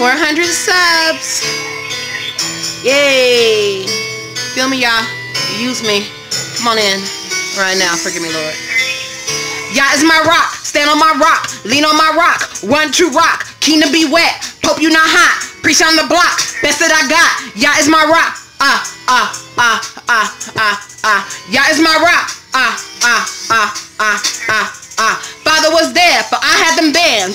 400 subs. Yay. Feel me, y'all. Use me. Come on in right now. Forgive me, Lord. Y'all is my rock. Stand on my rock. Lean on my rock. One true rock. Keen to be wet. Pope, you not hot. Preach on the block. Best that I got. Y'all is my rock. Ah, ah, ah, ah, ah, ah. Y'all is my rock. Ah, ah, ah, ah, ah,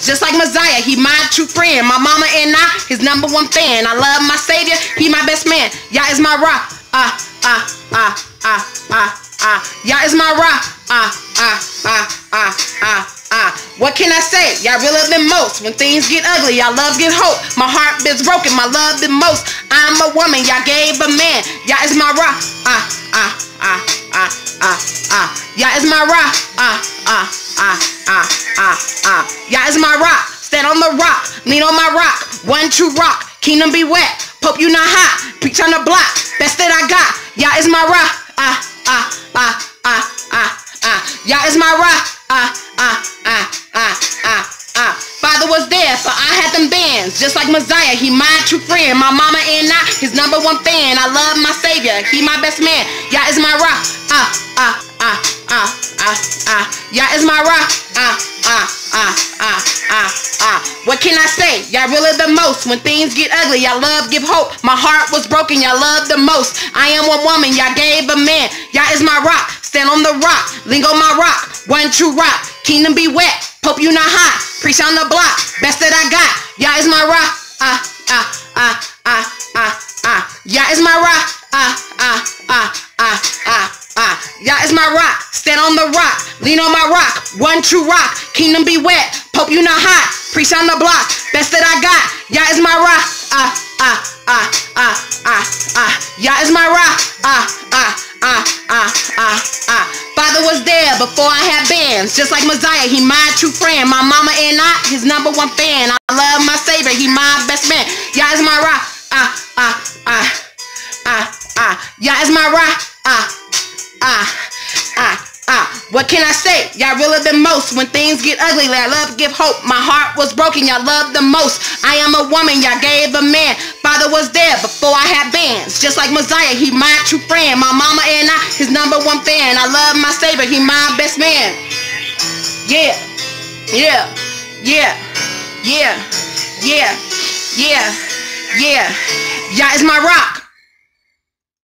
Just like Messiah, he my true friend. My mama and I, his number one fan. I love my savior, he my best man. Y'all is my rock. Ah, ah, ah, ah, ah, ah. Y'all is my rock. Ah, ah, ah, ah, ah, ah. What can I say? Y'all realer than most. When things get ugly, y'all love get hope. My heart is broken, my love the most. I'm a woman, y'all gave a man. Y'all is my rock. Ah, ah, ah. Y'all is my rock. Stand on the rock. Lean on my rock. One true rock. Kingdom be wet. Pope, you not hot. Preach on the block. Best that I got. Y'all is my rock. Ah, ah, ah, ah, ah, ah. Y'all is my rock. Ah, ah, ah, ah, ah, ah. Father was there, so I had them bands. Just like Messiah, he my true friend. My mama and I, his number one fan. I love my savior, he my best man. Y'all is my rock. Ah, ah, ah, ah, ah, ah. Y'all is my rock. Ah, ah, ah, can I say? Y'all really the most. When things get ugly, y'all love give hope. My heart was broken, y'all love the most. I am one woman, y'all gave a man. Y'all is my rock. Stand on the rock. Lingo my rock. One true rock. Kingdom be wet. Hope you not hot. Preach on the block. Best that I got. Y'all is my rock. Ah, ah, ah, ah, ah, ah. Y'all is my rock. Ah, ah, ah, ah, ah, ah. Y'all is my rock. Stand on the rock. Lean on my rock. One true rock. Kingdom be wet. Pope, you not hot. Preach on the block. Best that I got. Y'all is my rock. Ah, ah, ah, ah, ah, ah. Y'all is my rock. Ah, ah, ah, ah, ah, ah. Father was there before I had bands. Just like Messiah, he my true friend. My mama and I, his number one fan. I love my savior, he my best man. Y'all is my rock. Ah, ah, ah, ah, ah. Y'all is my rock. Ah, ah, ah, ah. What can I say? Y'all realer than most. When things get ugly, I love give hope. My heart was broken, y'all love the most. I am a woman, y'all gave a man. Father was there before I had bands. Just like Messiah, he my true friend. My mama and I, his number one fan. I love my savior, he my best man. Yeah, yeah, yeah, yeah, yeah, yeah, yeah. Y'all is my rock.